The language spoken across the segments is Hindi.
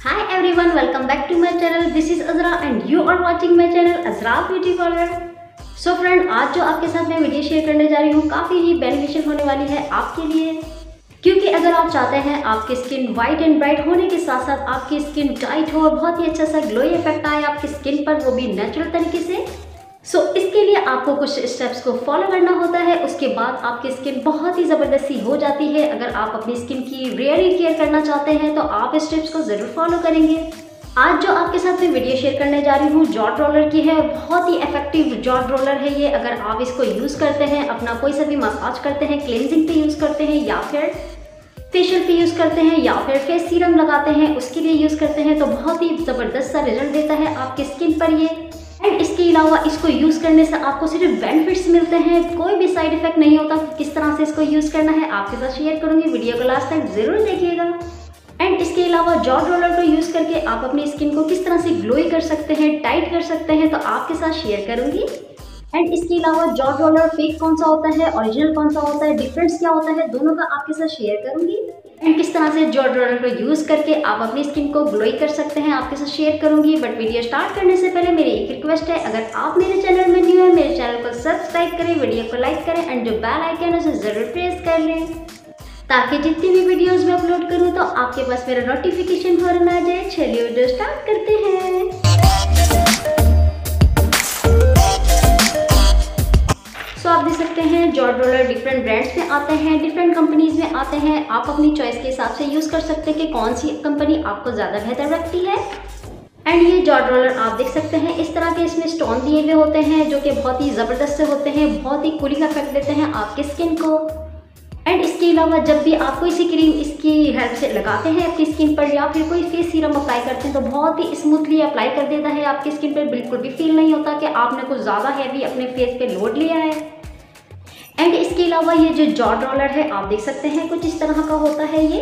Hi everyone, welcome back to my channel. This is Azra and you are watching my channel Azra Beauty Parlor. So so friend आज जो आपके साथ मैं वीडियो शेयर करने जा रही हूँ काफ़ी ही बेनिफिशियल होने वाली है आपके लिए क्योंकि अगर आप चाहते हैं आपकी स्किन वाइट एंड ब्राइट होने के साथ साथ आपकी स्किन टाइट हो और बहुत ही अच्छा सा ग्लोई इफ़ेक्ट आए आपकी स्किन पर वो भी नेचुरल तरीके से सो so, इसके लिए आपको कुछ स्टेप्स को फॉलो करना होता है। उसके बाद आपकी स्किन बहुत ही ज़बरदस्ती हो जाती है। अगर आप अपनी स्किन की रियली केयर करना चाहते हैं तो आप इस स्टेप्स को ज़रूर फॉलो करेंगे। आज जो आपके साथ मैं वीडियो शेयर करने जा रही हूँ जॉट रोलर की है। बहुत ही इफ़ेक्टिव जॉट रोलर है ये। अगर आप इसको यूज़ करते हैं अपना कोई सा भी मसाज करते हैं क्लेंजिंग पे यूज़ करते हैं या फिर फेशियल पे यूज़ करते हैं या फिर फेस सीरम लगाते हैं उसके लिए यूज़ करते हैं तो बहुत ही ज़बरदस्त सा रिज़ल्ट देता है आपकी स्किन पर ये। एंड इसके अलावा इसको यूज़ करने से आपको सिर्फ़ बेनिफिट्स मिलते हैं। कोई भी साइड इफ़ेक्ट नहीं होता। किस तरह से इसको यूज़ करना है, आपके साथ शेयर करूँगी। वीडियो को लास्ट तक ज़रूर देखिएगा। एंड इसके अलावा जॉट रोलर को यूज़ करके आप अपनी स्किन को किस तरह से ग्लोई कर सकते हैं टाइट कर सकते हैं तो आपके साथ शेयर करूँगी। एंड इसके अलावा जॉट रोलर फेक कौन सा होता है ओरिजिनल कौन सा होता है डिफरेंस क्या होता है, दोनों का आपके साथ शेयर करूँगी। एंड किस तरह से जॉट रोलर को यूज़ करके आप अपनी स्किन को ग्लोई कर सकते हैं, आपके साथ शेयर करूँगी। बट वीडियो स्टार्ट करने से पहले मेरी एक रिक्वेस्ट है, अगर आप मेरे चैनल में न्यू है, मेरे चैनल को सब्सक्राइब करें वीडियो को लाइक करें एंड जो बेल आइकन है, उसे ज़रूर प्रेस कर लें। ताकि जितनी भी वीडियोज़ में अपलोड करूँ तो आपके पास मेरा नोटिफिकेशन फ़ौरन आ जाए। चलिए वीडियो स्टार्ट करते हैं। जॉर्ड रोलर डिफरेंट ब्रांड्स में आते हैं डिफरेंट कंपनीज़ में आते हैं। आप अपनी चॉइस के हिसाब से यूज़ कर सकते हैं कि कौन सी कंपनी आपको ज़्यादा बेहतर रखती है। एंड ये जॉर्ड रोलर आप देख सकते हैं, इस तरह के इसमें स्टोन दिए हुए होते हैं, जो कि बहुत ही ज़बरदस्त से होते हैं, बहुत ही कूलिंग इफ़ेक्ट देते हैं आपके स्किन को। एंड इसके अलावा जब भी आप कोई सी क्रीम इसकी हेल्प से लगाते हैं, आपकी स्किन पर या फिर कोई फेस सीरम अप्लाई करते हैं तो बहुत ही स्मूथली अप्लाई कर देता है। आपकी स्किन पर बिल्कुल भी फील नहीं होता कि आपने कुछ ज़्यादा हैवी अपने फेस पे लोड लिया है। एंड इसके अलावा ये जो जॉट रोलर है, आप देख सकते हैं कुछ इस तरह का होता है ये।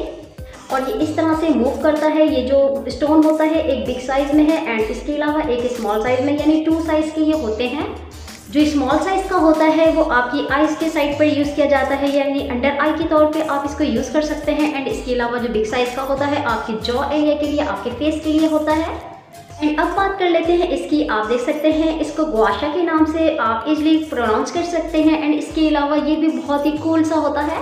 और ये इस तरह से मूव करता है, ये जो स्टोन होता है, एक बिग साइज़ में है एंड इसके अलावा एक स्मॉल साइज़ में, यानी टू साइज़ के ये होते हैं। जो स्मॉल साइज़ का होता है, वो आपकी आईज के साइड पर यूज़ किया जाता है, यानी अंडर आई के तौर पे आप इसको यूज़ कर सकते हैं। एंड इसके अलावा जो बिग साइज़ का होता है, आपके जॉ एरिया के लिए, आपके फेस के लिए होता है। एंड अब बात कर लेते हैं इसकी, आप देख सकते हैं इसको गुआशा के नाम से आप इजली प्रोनाउंस कर सकते हैं एंड इसके अलावा ये भी बहुत ही कूल सा होता है।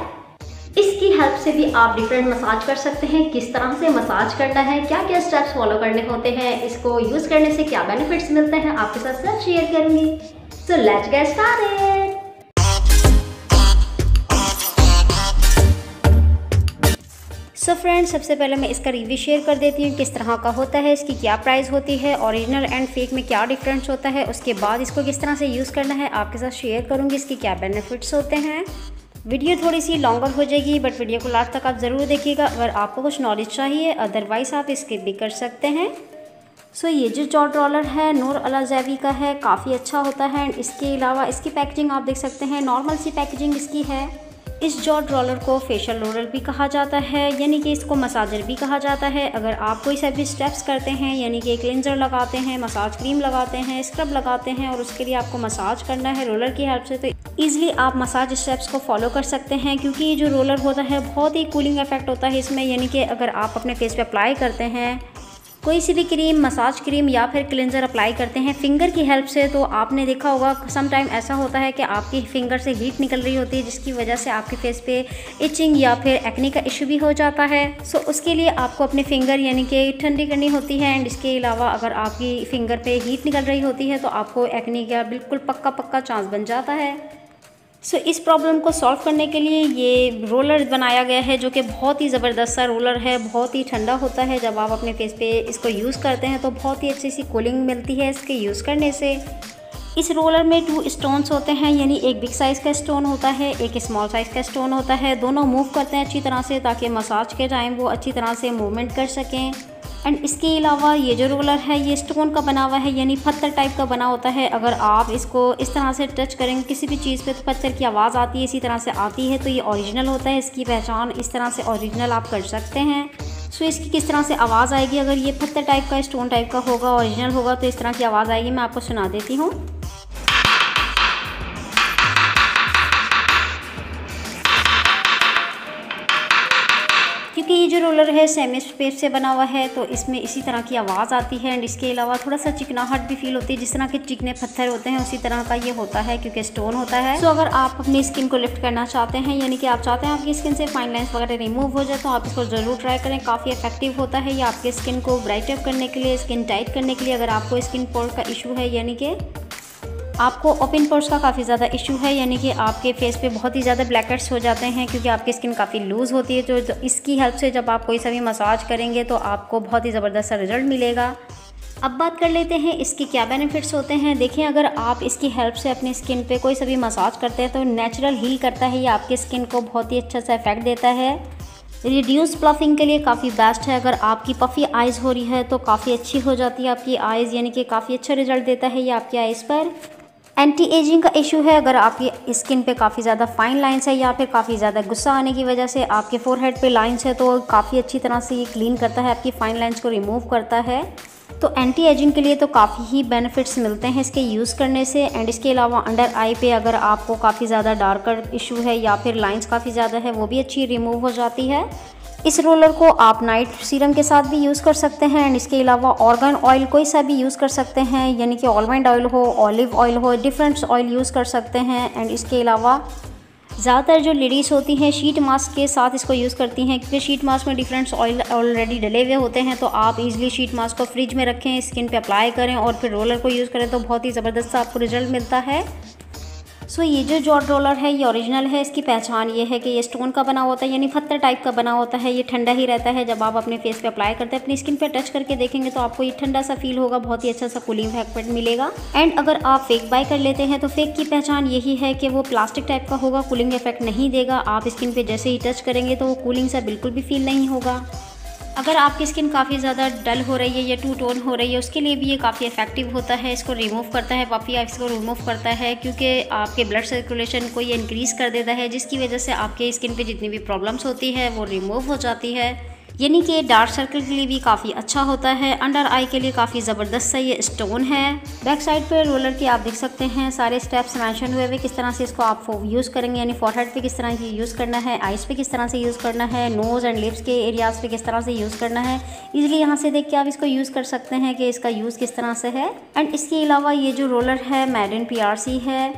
इसकी हेल्प से भी आप डिफरेंट मसाज कर सकते हैं, किस तरह से मसाज करना है क्या क्या स्टेप्स फॉलो करने होते हैं, इसको यूज़ करने से क्या बेनिफिट्स मिलते हैं, आपके साथ सब शेयर करूँगी। So let's get started so so friends सबसे पहले मैं इसका रिव्यू शेयर कर देती हूँ किस तरह का होता है इसकी क्या प्राइस होती है ओरिजिनल एंड फेक में क्या डिफरेंस होता है उसके बाद इसको किस तरह से यूज़ करना है आपके साथ शेयर करूँगी इसकी क्या बेनिफिट्स होते हैं। वीडियो थोड़ी सी लॉन्गर हो जाएगी बट वीडियो को लास्ट तक आप ज़रूर देखिएगा अगर आपको कुछ नॉलेज चाहिए अदरवाइज़ आप स्किप भी कर सकते हैं। सो so, ये जो जॉट रोलर है नूर अला जैवी का है काफ़ी अच्छा होता है एंड इसके अलावा इसकी पैकेजिंग आप देख सकते हैं नॉर्मल सी पैकेजिंग इसकी है। इस जॉट रोलर को फेशियल रोलर भी कहा जाता है, यानी कि इसको मसाजर भी कहा जाता है। अगर आप कोई सा भी स्टेप्स करते हैं, यानी कि क्लिनजर लगाते हैं मसाज क्रीम लगाते हैं स्क्रब लगाते हैं और उसके लिए आपको मसाज करना है रोलर की हेल्प से तो ईज़िली आप मसाज स्टेप्स को फॉलो कर सकते हैं, क्योंकि ये जो रोलर होता है, बहुत ही कूलिंग इफ़ेक्ट होता है इसमें। यानी कि अगर आप अपने फेस पर अप्लाई करते हैं कोई सी भी क्रीम मसाज क्रीम या फिर क्लिनजर अप्लाई करते हैं। फिंगर की हेल्प से तो आपने देखा होगा सम टाइम ऐसा होता है कि आपकी फिंगर से हीट निकल रही होती है, जिसकी वजह से आपके फेस पे इचिंग या फिर एक्नी का इशू भी हो जाता है। सो उसके लिए आपको अपने फिंगर यानी कि ठंडी करनी होती है एंड इसके अलावा अगर आपकी फिंगर पर हीट निकल रही होती है तो आपको एक्नी का बिल्कुल पक्का पक्का चांस बन जाता है। सो so, इस प्रॉब्लम को सॉल्व करने के लिए ये रोलर बनाया गया है जो कि बहुत ही ज़बरदस्त सा रोलर है बहुत ही ठंडा होता है। जब आप अपने फेस पे इसको यूज़ करते हैं तो बहुत ही अच्छी सी कूलिंग मिलती है इसके यूज़ करने से। इस रोलर में टू स्टोन्स होते हैं यानी एक बिग साइज़ का स्टोन होता है एक स्मॉल साइज़ का स्टोन होता है। दोनों मूव करते हैं अच्छी तरह से ताकि मसाज के टाइम वो अच्छी तरह से मूवमेंट कर सकें। एंड इसके अलावा ये जो रोलर है, ये स्टोन का बना हुआ है, यानी पत्थर टाइप का बना होता है। अगर आप इसको इस तरह से टच करेंगे किसी भी चीज़ पे तो पत्थर की आवाज़ आती है, इसी तरह से आती है तो ये ओरिजिनल होता है। इसकी पहचान इस तरह से ओरिजिनल आप कर सकते हैं। सो इसकी किस तरह से आवाज़ आएगी? अगर ये पत्थर टाइप का स्टोन टाइप का होगा ओरिजिनल होगा तो इस तरह की आवाज़ आएगी, मैं आपको सुना देती हूँ। ये जो रोलर है सेमी स्पेस से बना हुआ है तो इसमें इसी तरह की आवाज़ आती है एंड इसके अलावा थोड़ा सा चिकनाहट भी फील होती है, जिस तरह के चिकने पत्थर होते हैं, उसी तरह का ये होता है क्योंकि स्टोन होता है। तो अगर आप अपनी स्किन को लिफ्ट करना चाहते हैं, यानी कि आप चाहते हैं आपकी स्किन से फाइन लाइन्स वगैरह रिमूव हो जाए तो आप इसको ज़रूर ट्राई करें। काफ़ी इफ़ेक्टिव होता है ये आपके स्किन को ब्राइटअप करने के लिए स्किन टाइट करने के लिए, अगर आपको स्किन पोर का इशू है, यानी कि आपको ओपन पोर्स का काफ़ी ज़्यादा इशू है यानी कि आपके फेस पे बहुत ही ज़्यादा ब्लैकेट्स हो जाते हैं क्योंकि आपकी स्किन काफ़ी लूज़ होती है। तो, तो इसकी हेल्प से जब आप कोई सा भी मसाज करेंगे तो आपको बहुत ही ज़बरदस्त सा रिज़ल्ट मिलेगा। अब बात कर लेते हैं इसके क्या बेनिफिट्स होते हैं। देखिए अगर आप इसकी हेल्प से अपनी स्किन पे कोई सा भी मसाज करते हैं तो नेचुरल हील करता है ये आपकी स्किन को बहुत ही अच्छा सा इफ़ेक्ट देता है। रिड्यूस प्लफिंग के लिए काफ़ी बेस्ट है अगर आपकी पफ़ी आइज़ हो रही है तो काफ़ी अच्छी हो जाती है आपकी आइज़ यानी कि काफ़ी अच्छा रिज़ल्ट देता है ये आपकी आइज़ पर। एंटी एजिंग का इशू है। अगर आपकी स्किन पे काफ़ी ज़्यादा फाइन लाइंस है या फिर काफ़ी ज़्यादा गुस्सा आने की वजह से आपके फोरहेड पे लाइंस है तो काफ़ी अच्छी तरह से ये क्लीन करता है, आपकी फाइन लाइंस को रिमूव करता है। तो एंटी एजिंग के लिए तो काफ़ी ही बेनिफिट्स मिलते हैं इसके यूज़ करने से। एंड इसके अलावा अंडर आई पे अगर आपको काफ़ी ज़्यादा डार्कर इशू है या फिर लाइंस काफ़ी ज़्यादा है, वो भी अच्छी रिमूव हो जाती है। इस रोलर को आप नाइट सीरम के साथ भी यूज़ कर सकते हैं एंड इसके अलावा ऑर्गन ऑयल कोई सा भी यूज़ कर सकते हैं, यानी कि ऑलमंड ऑयल हो, ऑलिव ऑयल हो, डिफरेंट ऑयल यूज़ कर सकते हैं एंड इसके अलावा ज़्यादातर जो लेडीज़ होती हैं, शीट मास्क के साथ इसको यूज़ करती हैं क्योंकि शीट मास्क में डिफरेंट्स ऑयल ऑलरेडी डले हुए होते हैं तो आप इजीली शीट मास्क को फ्रिज में रखें, स्किन पे अप्लाई करें और फिर रोलर को यूज़ करें तो बहुत ही ज़बरदस्त आपको रिज़ल्ट मिलता है। सो so, ये जो जॉर्ड रोलर है ये ओरिजिनल है इसकी पहचान ये है कि ये स्टोन का बना होता है यानी पत्थर टाइप का बना होता है ये ठंडा ही रहता है। जब आप अपने फेस पे अप्लाई करते हैं अपनी स्किन पे टच करके देखेंगे तो आपको ये ठंडा सा फील होगा बहुत ही अच्छा सा कूलिंग इफ़ेक्ट मिलेगा। एंड अगर आप फेक बाय कर लेते हैं तो फेक की पहचान यही है कि वो प्लास्टिक टाइप का होगा कूलिंग इफ़ेक्ट नहीं देगा। आप स्किन पर जैसे ही टच करेंगे तो वो कूलिंग सा बिल्कुल भी फील नहीं होगा। अगर आपकी स्किन काफ़ी ज़्यादा डल हो रही है या टू टोन हो रही है, उसके लिए भी ये काफ़ी इफ़ेक्टिव होता है, इसको रिमूव करता है काफ़ी इसको रिमूव करता है, क्योंकि आपके ब्लड सर्कुलेशन को ये इंक्रीज़ कर देता है, जिसकी वजह से आपके स्किन पे जितनी भी प्रॉब्लम्स होती है, वो रिमूव हो जाती है। यानी कि डार्क सर्कल के लिए भी काफ़ी अच्छा होता है, अंडर आई के लिए काफ़ी ज़बरदस्त सा ये स्टोन है। बैक साइड पर रोलर के आप देख सकते हैं, सारे स्टेप्स मैंशन हुए हुए, किस तरह से इसको आप यूज़ करेंगे, यानी फॉरहेड पे किस तरह से यूज़ करना है आइस पे किस तरह से यूज़ करना है नोज़ एंड लिप्स के एरियाज़ पे किस तरह से यूज़ करना है। इजीली यहाँ से देख के आप इसको यूज़ कर सकते हैं कि इसका यूज़ किस तरह से है। एंड इसके अलावा ये जो रोलर है मेड इन पी है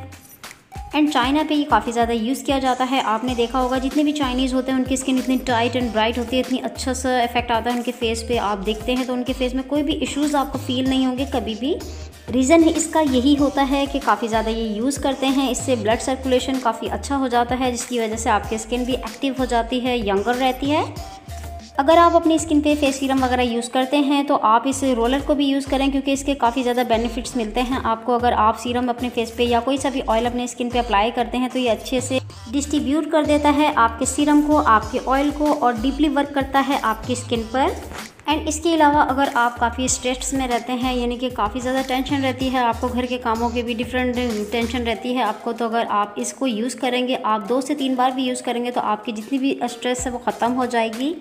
एंड चाइना पे ये काफ़ी ज़्यादा यूज़ किया जाता है। आपने देखा होगा, जितने भी चाइनीज़ होते हैं, उनकी स्किन इतनी टाइट एंड ब्राइट होती है, इतनी अच्छा सा इफ़ेक्ट आता है उनके फेस पे। आप देखते हैं तो उनके फेस में कोई भी इश्यूज़ आपको फील नहीं होंगे, कभी भी। रीज़न इसका यही होता है कि काफ़ी ज़्यादा ये यूज़ करते हैं। इससे ब्लड सर्कुलेशन काफ़ी अच्छा हो जाता है, जिसकी वजह से आपकी स्किन भी एक्टिव हो जाती है यंगर रहती है। अगर आप अपनी स्किन पे फेस सीरम वगैरह यूज़ करते हैं तो आप इस रोलर को भी यूज़ करें, क्योंकि इसके काफ़ी ज़्यादा बेनिफिट्स मिलते हैं। आपको अगर आप सीरम अपने फेस पे या कोई सा भी ऑयल अपने स्किन पे अप्लाई करते हैं तो ये अच्छे से डिस्ट्रीब्यूट कर देता है आपके सीरम को, आपके ऑयल को और डीपली वर्क करता है आपकी स्किन पर। एंड इसके अलावा अगर आप काफ़ी स्ट्रेस में रहते हैं, यानी कि काफ़ी ज़्यादा टेंशन रहती है, आपको घर के कामों की भी डिफरेंट टेंशन रहती है, आपको तो अगर आप इसको यूज़ करेंगे, आप दो से तीन बार भी यूज़ करेंगे तो आपकी जितनी भी स्ट्रेस है वो ख़त्म हो जाएगी।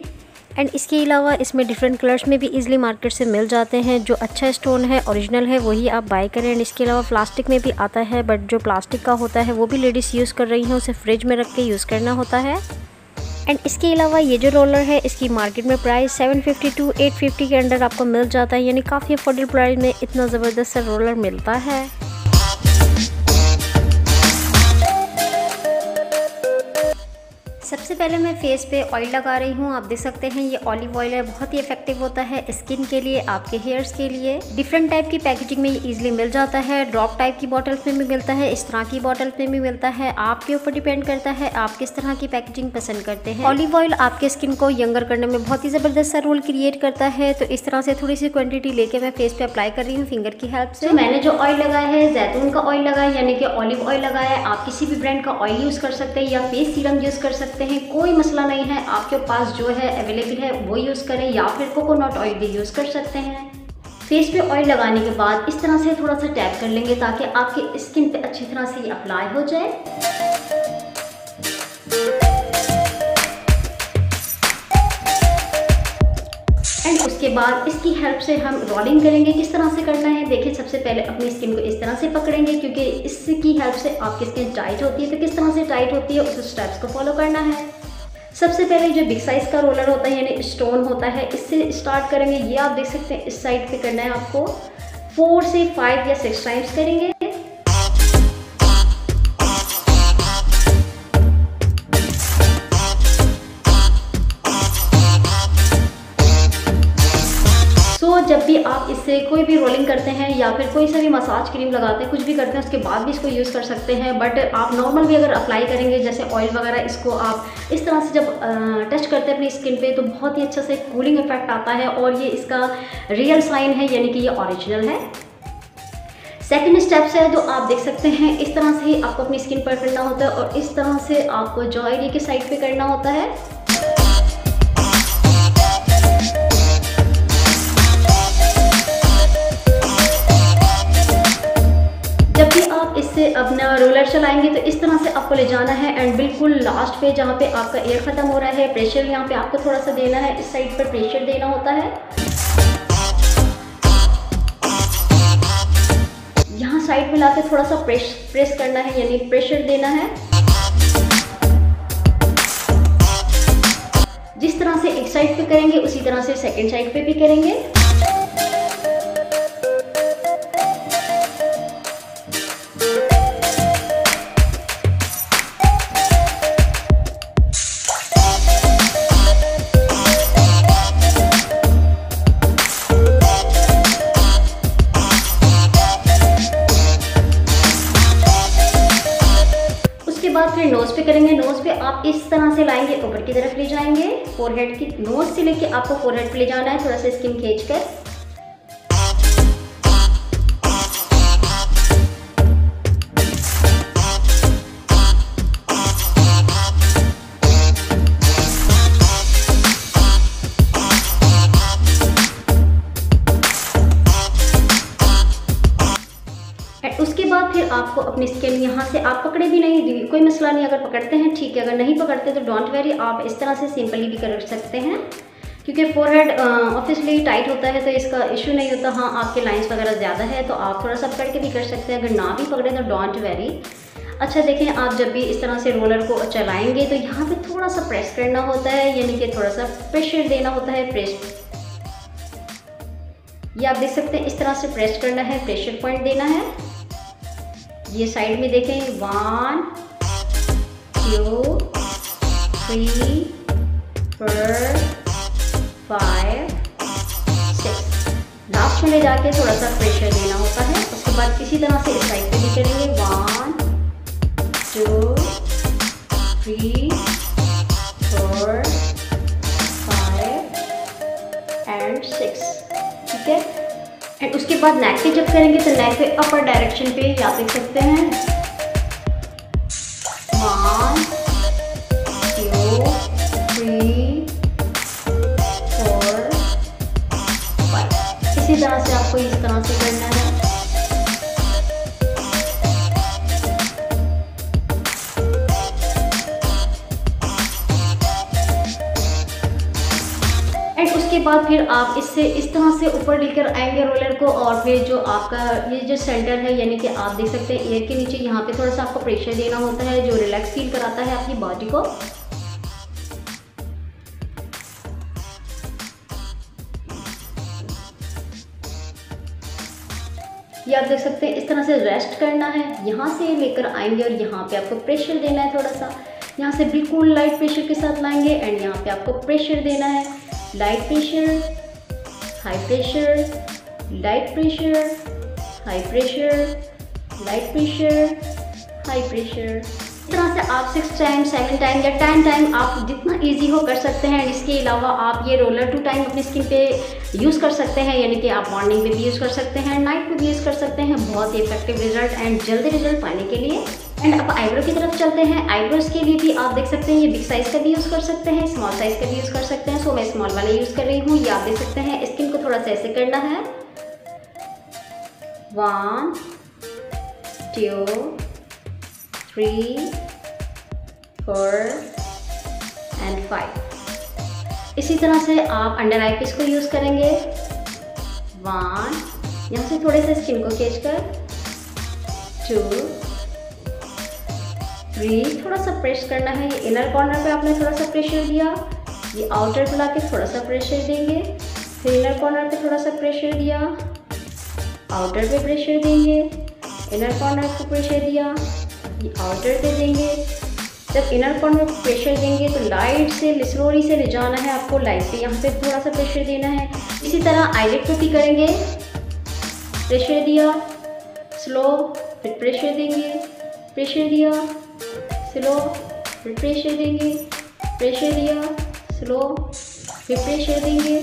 एंड इसके अलावा इसमें डिफरेंट कलर्स में भी इजीली मार्केट से मिल जाते हैं। जो अच्छा स्टोन है ओरिजिनल है, वही आप बाय करें। एंड इसके अलावा प्लास्टिक में भी आता है बट जो प्लास्टिक का होता है, वो भी लेडीज़ यूज़ कर रही हैं। उसे फ्रिज में रख के यूज़ करना होता है। एंड इसके अलावा ये जो रोलर है, इसकी मार्केट में प्राइस 750 टू 850 के अंडर आपको मिल जाता है। यानी काफ़ी अफोर्डेबल प्राइस में इतना ज़बरदस्त सा रोलर मिलता है। सबसे पहले मैं फेस पे ऑयल लगा रही हूँ। आप देख सकते हैं, ये ऑलिव ऑयल है, बहुत ही इफ़ेक्टिव होता है स्किन के लिए, आपके हेयर्स के लिए। डिफरेंट टाइप की पैकेजिंग में ये इजिली मिल जाता है। ड्रॉप टाइप की बॉटल्स में भी मिलता है, इस तरह की बॉटल्स में भी मिलता है। आपके ऊपर डिपेंड करता है, आप किस तरह की पैकेजिंग पसंद करते हैं। ऑलिव ऑयल आपके स्किन को यंगर करने में बहुत ही ज़बरदस्त सा रोल क्रिएट करता है। तो इस तरह से थोड़ी सी क्वान्टिटी लेके मैं फेस पे अप्लाई कर रही हूँ फिंगर की हेल्प से। तो मैंने जो ऑयल लगाया है, जैतून का ऑयल लगाया, यानी कि ऑलिव ऑयल लगाया है, आप किसी भी ब्रांड का ऑयल यूज़ कर सकते हैं या फेस सीरम यूज़ कर सकते हैं। कोई मसला मसला नहीं है। आपके पास जो है अवेलेबल है, वो यूज़ करें या फिर कोकोनट ऑयल भी यूज़ कर सकते हैं। फेस पे ऑयल लगाने के बाद इस तरह से थोड़ा सा टैप कर लेंगे ताकि आपके स्किन पे अच्छी तरह से ये अप्लाई हो जाए। उसके बाद इसकी हेल्प से हम रोलिंग करेंगे, किस तरह से करना है? देखिए, सबसे पहले अपनी स्किन को इस तरह से पकड़ेंगे, क्योंकि इसकी हेल्प से आपकी स्किन टाइट होती है। तो किस तरह से टाइट होती है, उस स्टेप्स को फॉलो करना है। सबसे पहले जो बिग साइज़ का रोलर होता है, यानी स्टोन होता है, इससे स्टार्ट करेंगे। ये आप देख सकते हैं, इस साइड पर करना है आपको। फोर से फाइव या सिक्स टाइम्स करेंगे। जब भी आप इससे कोई भी रोलिंग करते हैं या फिर कोई सा भी मसाज क्रीम लगाते हैं, कुछ भी करते हैं, उसके बाद भी इसको यूज़ कर सकते हैं बट आप नॉर्मल भी अगर अप्लाई करेंगे, जैसे ऑयल वगैरह, इसको आप इस तरह से जब टच करते हैं अपनी स्किन पे तो बहुत ही अच्छा से कूलिंग इफ़ेक्ट आता है और ये इसका रियल साइन है, यानी कि ये ओरिजिनल है। सेकेंड स्टेप्स है जो आप देख सकते हैं, इस तरह से ही आपको अपनी स्किन पर करना होता है और इस तरह से आपको जॉ एरिया के साइड पे करना होता है। से अपना रोलर चलाएँगे तो इस तरह से आपको ले जाना है एंड बिल्कुल लास्ट पे जहाँ पे आपका एयर ख़त्म हो रहा है प्रेशर यहाँ पे आपको थोड़ा सा देना है, इस साइड पर प्रेशर देना होता है। यहाँ साइड में लाके थोड़ा सा प्रेस प्रेस करना है, यानी प्रेशर देना है। जिस तरह से एक साइड पे करेंगे, उसी तरह से सेकेंड साइड पे भी करेंगे। फोरहेड की नोज़ से लेके आपको फोरहेड पे ले जाना है, थोड़ा सा स्किन खींच कर ठीक है अगर नहीं पकड़ते तो डोंट वेरी आप इस तरह से सिंपली भी कर सकते हैं। क्योंकि फोरहेड ऑफिसली टाइट होता है तो इसका इशू नहीं होता। हाँ आपके लाइंस वगैरह ज़्यादा है तो आप थोड़ा सा पकड़ के भी कर सकते हैं। अगर ना भी पकड़े तो डोंट वेरी अच्छा देखें, आप जब भी इस तरह से रोलर को चलाएँगे तो यहाँ पे थोड़ा सा प्रेस करना होता है, यानी कि थोड़ा सा प्रेशर देना होता है प्रेस ये आप देख सकते हैं, इस तरह से प्रेस करना है प्रेशर पॉइंट देना है। ये साइड में देखें one two three four five six last में ले जाके थोड़ा सा प्रेशर देना होता है। उसके बाद इसी तरह से इस साइड पे भी करेंगे one two three four five and six ठीक है? एंड उसके बाद नेक पे जब करेंगे तो नेक पे अपर डायरेक्शन पे, या देख सकते हैं बाद फिर आप इससे, इस तरह से ऊपर लेकर आएँगे रोलर को और फिर जो आपका, ये जो सेंटर है, यानी कि आप देख सकते हैं एयर के नीचे यहाँ पे थोड़ा सा आपको प्रेशर देना होता है, जो रिलैक्स फील कराता है आपकी बॉडी को। ये आप देख सकते हैं, इस तरह से रेस्ट करना है, यहाँ से लेकर आएँगे और यहाँ पे आपको प्रेशर देना है थोड़ा सा। यहाँ से बिल्कुल लाइट प्रेशर के साथ लाएँगे एंड यहाँ पे आपको प्रेशर देना है। light pressure, high pressure, light pressure, high pressure, light pressure, high pressure. तरह से आप सिक्स टाइम सेवन टाइम या टेन टाइम आप जितना इजी हो कर सकते हैं। इसके अलावा आप ये रोलर टू टाइम अपनी स्किन पे यूज़ कर सकते हैं, यानी कि आप मॉर्निंग में भी यूज़ कर सकते हैं नाइट में भी यूज़ कर सकते हैं। बहुत ही इफ़ेक्टिव रिज़ल्ट एंड जल्दी रिज़ल्ट पाने के लिए। एंड अब आईब्रो की तरफ़ चलते हैं। आईब्रोज के लिए भी आप देख सकते हैं, ये बिग साइज़ का भी यूज़ कर सकते हैं स्मॉल साइज़ का भी यूज़ कर सकते हैं। सो मैं स्मॉल वाला यूज़ कर रही हूँ। ये आप देख सकते हैं स्किन को थोड़ा सा ऐसे करना है। One two three four and five इसी तरह से आप अंडर आई पीस को यूज़ करेंगे। वन यहाँ से थोड़े से स्किन को खींच कर। टू थ्री थोड़ा सा प्रेस करना है। ये इनर कॉर्नर पे आपने थोड़ा सा प्रेशर दिया। ये आउटर को ला के थोड़ा सा प्रेशर देंगे। फिर इनर कॉर्नर पे थोड़ा सा प्रेशर दिया। आउटर पे प्रेशर देंगे। इनर कॉर्नर को प्रेशर दिया। आउटर पे देंगे। जब इनर कॉर्नर को प्रेशर देंगे तो लाइट से स्लोली से ले जाना है आपको लाइट पे। यहाँ पे थोड़ा सा प्रेशर देना है। इसी तरह आईलेट को भी करेंगे। प्रेशर दिया स्लो फिर प्रेशर देंगे। प्रेशर दिया स्लो फिर प्रेशर देंगे। प्रेशर दिया स्लो फिर प्रेशर देंगे।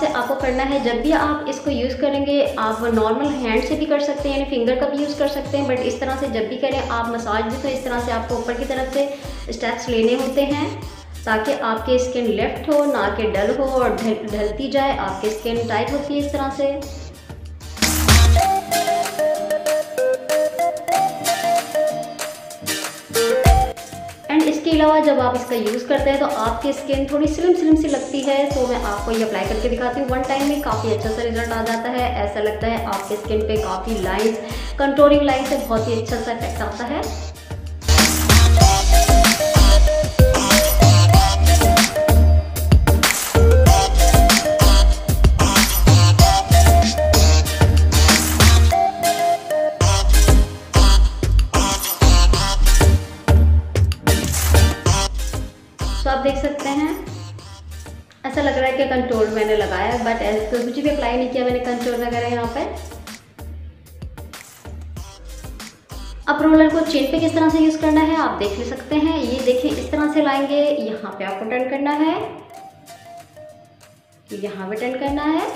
से आपको करना है, जब भी आप इसको यूज़ करेंगे, आप नॉर्मल हैंड से भी कर सकते हैं, यानी फिंगर का भी यूज़ कर सकते हैं बट इस तरह से जब भी करें, आप मसाज भी तो इस तरह से आपको ऊपर की तरफ़ से स्टेप्स लेने होते हैं, ताकि आपके स्किन लेफ़्ट हो, ना कि डल हो और ढलती जाए, आपकी स्किन टाइट होती है इस तरह से। अलावा जब आप इसका यूज़ करते हैं तो आपकी स्किन थोड़ी स्लिम स्लिम सी लगती है तो मैं आपको ये अप्लाई करके दिखाती हूँ। वन टाइम में काफ़ी अच्छा सा रिज़ल्ट आ जाता है। ऐसा लगता है आपके स्किन पे काफ़ी लाइन्स कंट्रोलिंग लाइन से बहुत ही अच्छा सा इफ़ेक्ट आता है। मैंने लगाया बट तो कुछ भी अप्लाई नहीं किया मैंने कंट्रोल वगैरह यहाँ पे। अब रोलर को चेन पे किस तरह से यूज़ करना है, आप देख ले सकते हैं। ये देखिए, इस तरह से लाएँगे, यहाँ पे आपको टर्न करना है। यहाँ पे टर्न करना है।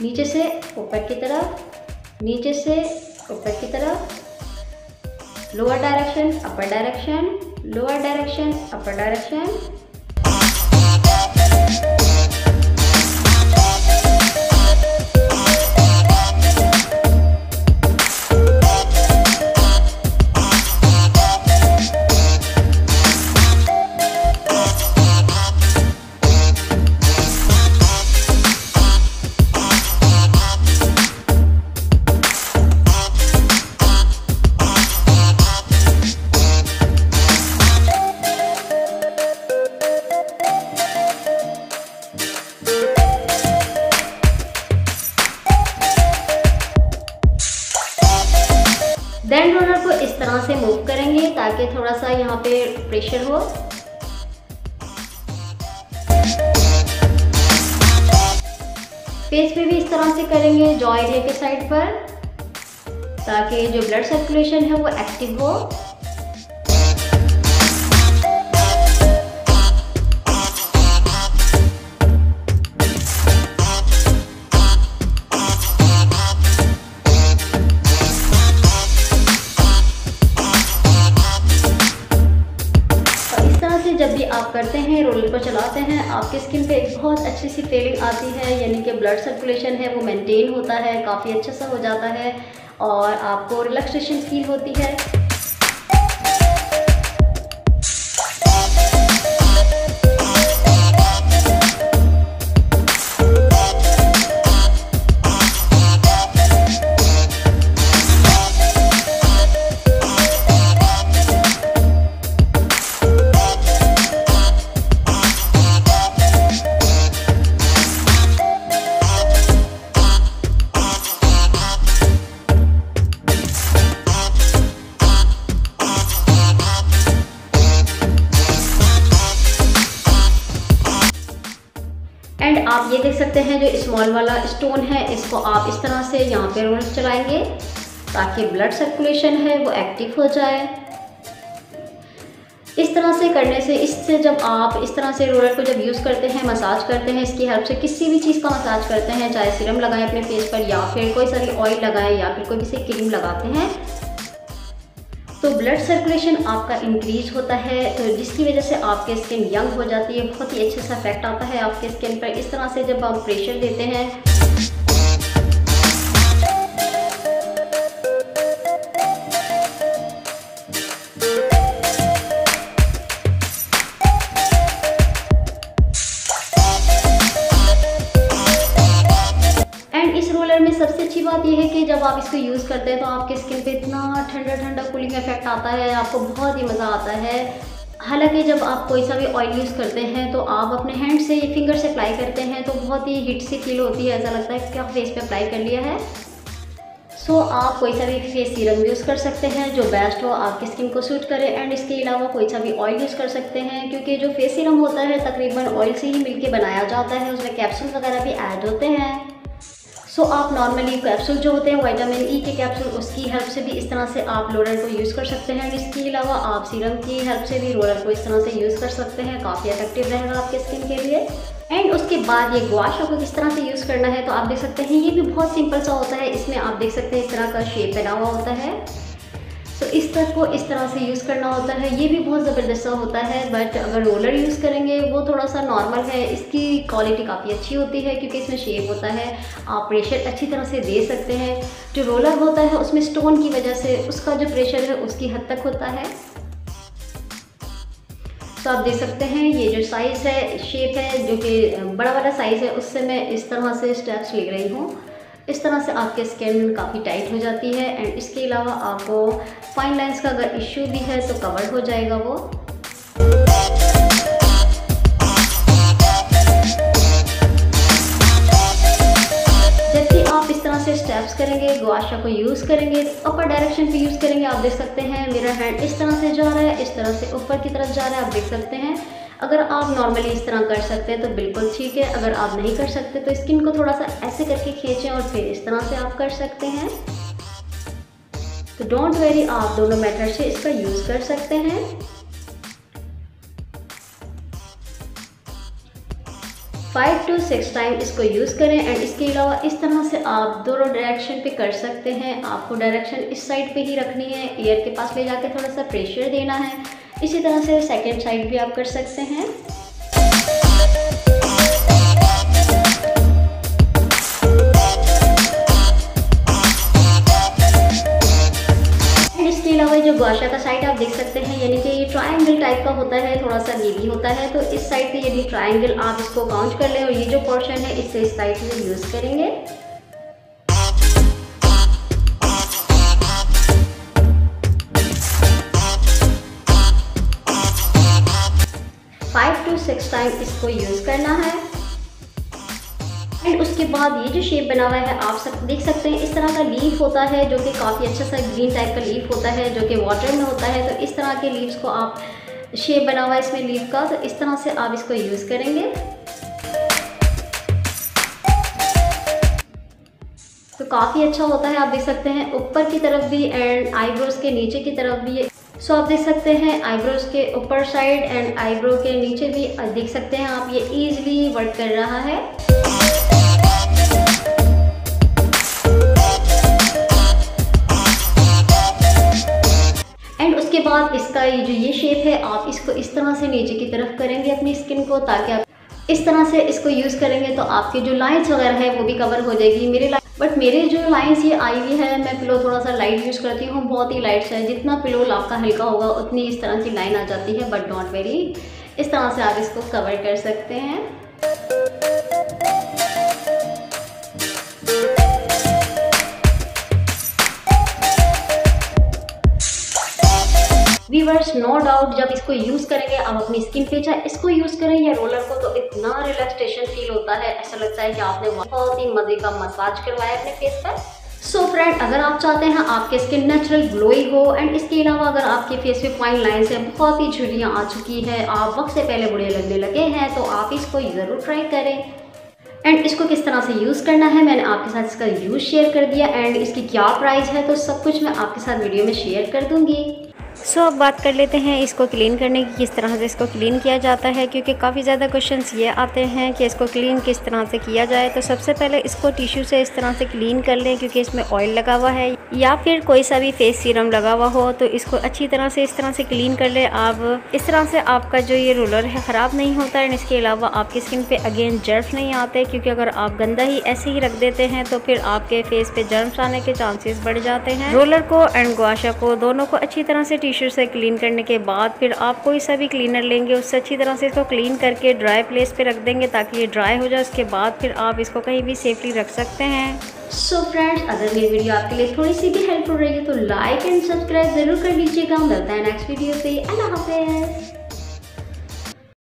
नीचे से ऊपर की तरफ़, नीचे से ऊपर की तरफ़। Lower direction upper direction lower direction, upper direction हो जब भी आप करते हैं रोलर को चलाते हैं, आपकी स्किन पे एक बहुत अच्छी सी फीलिंग आती है, यानी कि ब्लड सर्कुलेशन है, वो मेंटेन होता है, काफ़ी अच्छा सा हो जाता है और आपको रिलैक्सेशन फील होती है। स्मॉल वाला स्टोन है, इसको आप इस तरह से यहाँ पे रोल चलाएँगे ताकि ब्लड सर्कुलेशन है, वो एक्टिव हो जाए। इस तरह से करने से, इससे जब आप इस तरह से रोलर को जब यूज़ करते हैं मसाज करते हैं, इसकी हेल्प से किसी भी चीज़ का मसाज करते हैं, चाहे सीरम लगाएँ अपने फेस पर या फिर कोई सारी ऑयल लगाएँ या फिर कोई भी क्रीम लगाते हैं तो ब्लड सर्कुलेशन आपका इंक्रीज होता है तो जिसकी वजह से आपके स्किन यंग हो जाती है, बहुत ही अच्छे सा इफ़ेक्ट आता है आपके स्किन पर। इस तरह से जब आप प्रेशर देते हैं इसको यूज़ करते हैं तो आपके स्किन पे इतना ठंडा ठंडा कूलिंग इफ़ेक्ट आता है आपको बहुत ही मज़ा आता है। हालाँकि जब आप कोई सा भी ऑयल यूज़ करते हैं तो आप अपने हैंड से फिंगर से अप्लाई करते हैं तो बहुत ही हिट सी फील होती है ऐसा लगता है कि आप फेस पे अप्लाई कर लिया है। सो so, आप कोई सा भी फेस सीरम यूज़ कर सकते हैं जो बेस्ट हो आपकी स्किन को सूट करे एंड इसके अलावा कोई सा भी ऑयल यूज़ कर सकते हैं क्योंकि जो फेस सीरम होता है तकरीबन ऑयल से ही मिलके बनाया जाता है उसमें कैप्सूल वगैरह भी ऐड होते हैं। सो so, आप नॉर्मली कैप्सूल जो होते हैं वाइटामिन ई e के कैप्सूल उसकी हेल्प से भी इस तरह से आप रोलर को यूज़ कर सकते हैं। इसके अलावा आप सीरम की हेल्प से भी रोलर को इस तरह से यूज़ कर सकते हैं। काफ़ी अफेक्टिव रहेगा आपके स्किन के लिए। एंड उसके बाद ये गुआश को किस तरह से यूज़ करना है तो आप देख सकते हैं ये भी बहुत सिंपल सा होता है। इसमें आप देख सकते हैं इस तरह का शेप बना हुआ होता है। तो इस तरह को इस तरह से यूज़ करना होता है। ये भी बहुत ज़बरदस्त होता है बट अगर रोलर यूज़ करेंगे, वो थोड़ा सा नॉर्मल है। इसकी क्वालिटी काफ़ी अच्छी होती है क्योंकि इसमें शेप होता है। आप प्रेशर अच्छी तरह से दे सकते हैं। जो रोलर होता है, उसमें स्टोन की वजह से उसका जो प्रेशर है, उसकी हद तक होता है। तो आप देख सकते हैं, ये जो साइज़ है शेप है, जो कि बड़ा वाला साइज़ है, उससे मैं इस तरह से स्टेप्स ले रही हूँ। इस तरह से आपके स्किन काफ़ी टाइट हो जाती है एंड इसके अलावा आपको फाइन लाइंस का अगर इश्यू भी है तो कवर हो जाएगा वो। आप इस तरह से स्टेप्स करेंगे गुआशा को यूज़ करेंगे अपर डायरेक्शन पे यूज़ करेंगे, आप देख सकते हैं मेरा हैंड इस तरह से जा रहा है, इस तरह से ऊपर की तरफ़ जा रहा है, आप देख सकते हैं। अगर आप नॉर्मली इस तरह कर सकते हैं तो बिल्कुल ठीक है। अगर आप नहीं कर सकते तो स्किन को थोड़ा सा ऐसे करके खींचें और फिर इस तरह से आप कर सकते हैं। तो डोंट वेरी आप दोनों मेथड से इसका यूज़ कर सकते हैं। फाइव टू सिक्स टाइम इसको यूज़ करें एंड इसके अलावा इस तरह से आप दोनों डायरेक्शन पे कर सकते हैं। आपको डायरेक्शन इस साइड पे ही रखनी है। ईयर के पास ले जाके थोड़ा सा प्रेशर देना है। इसी तरह से सेकेंड साइड भी आप कर सकते हैं। अलावा जो गुआशा का साइड आप देख सकते हैं, यानी कि ये ट्रायंगल टाइप का होता है, थोड़ा सा नीली होता है तो इस साइड पे यदि ट्रायंगल आप इसको काउंट कर लें और ये जो पोर्शन है इससे इस साइड से यूज़ करेंगे। टाइम इसको यूज़ करना है। एंड उसके बाद ये जो शेप बना हुआ है, आप सब देख सकते हैं, इस तरह का लीफ होता है जो कि काफ़ी अच्छा सा ग्रीन टाइप का लीफ होता है, जो कि वाटर में होता है। तो इस तरह के लीव्स को आप शेप बना हुआ है इसमें लीफ का तो इस तरह से आप इसको यूज़ करेंगे। तो काफ़ी अच्छा होता है, आप देख सकते हैं, ऊपर की तरफ़ भी एंड आईब्रोज के नीचे की तरफ़ भी सो आप देख सकते हैं आईब्रोज के ऊपर साइड एंड आईब्रो के नीचे भी देख सकते हैं आप ये इजीली वर्क कर रहा है। एंड उसके बाद इसका ये जो ये शेप है, आप इसको इस तरह से नीचे की तरफ़ करेंगे अपनी स्किन को ताकि आप इस तरह से इसको यूज़ करेंगे तो आपके जो लाइन्स वगैरह है वो भी कवर हो जाएगी। मेरे लाइन बट मेरे जो लाइन्स ये आई हुई है, मैं पिलो थोड़ा सा लाइट यूज़ करती हूँ, बहुत ही लाइट्स है। जितना पिलो आपका हल्का होगा, उतनी इस तरह की लाइन आ जाती है बट नॉट वेरी इस तरह से आप इसको कवर कर सकते हैं। वीवर्स नो डाउट जब इसको यूज़ करेंगे आप अपनी स्किन पे, चाहे इसको यूज़ करें या रोलर को तो इतना रिलैक्सेशन फील होता है। ऐसा लगता है कि आपने बहुत ही मज़े का मसाज करवाया अपने फेस पर। सो so फ्रेंड अगर आप चाहते हैं आपके स्किन नेचुरल ग्लोई हो एंड इसके अलावा अगर आपके फेस पे फाइन लाइन्स हैं, बहुत ही झुरियाँ आ चुकी हैं, आप वक्त से पहले बुढ़े लगने लगे हैं तो आप इसको ज़रूर ट्राई करें। एंड इसको किस तरह से यूज़ करना है, मैंने आपके साथ इसका यूज़ शेयर कर दिया एंड इसकी क्या प्राइस है तो सब कुछ मैं आपके साथ वीडियो में शेयर कर दूँगी। सो अब बात कर लेते हैं इसको क्लीन करने की, किस तरह से इसको क्लीन किया जाता है, क्योंकि काफ़ी ज़्यादा क्वेश्चंस ये आते हैं कि इसको क्लीन किस तरह से किया जाए। तो सबसे पहले इसको टिश्यू से इस तरह से क्लीन कर लें, क्योंकि इसमें ऑयल लगा हुआ है, या फिर कोई सा भी फेस सीरम लगा हुआ हो तो इसको अच्छी तरह से इस तरह से क्लीन कर ले। आप, इस तरह से आपका जो ये रोलर है, ख़राब नहीं होता है इसके अलावा आपकी स्किन पे अगेन जर्फ नहीं आते, क्योंकि अगर आप गंदा ही ऐसे ही रख देते हैं तो फिर आपके फेस पे जर्म्स आने के चांसेस बढ़ जाते हैं। रोलर को एंड गुआशा को दोनों को अच्छी तरह से टिश्यू से क्लीन करने के बाद फिर आप कोई सा भी क्लीनर लेंगे, उससे अच्छी तरह से इसको क्लीन करके ड्राई प्लेस पे रख देंगे ताकि ये ड्राई हो जाए। उसके बाद फिर आप इसको कहीं भी सेफली रख सकते हैं। सो so फ्रेंड्स अगर मेरी वीडियो आपके लिए थोड़ी सी भी हेल्पफुल रही है तो लाइक एंड सब्सक्राइब ज़रूर कर लीजिएगा। मिलता है नेक्स्ट वीडियो पे अल्लाह हाफिज़।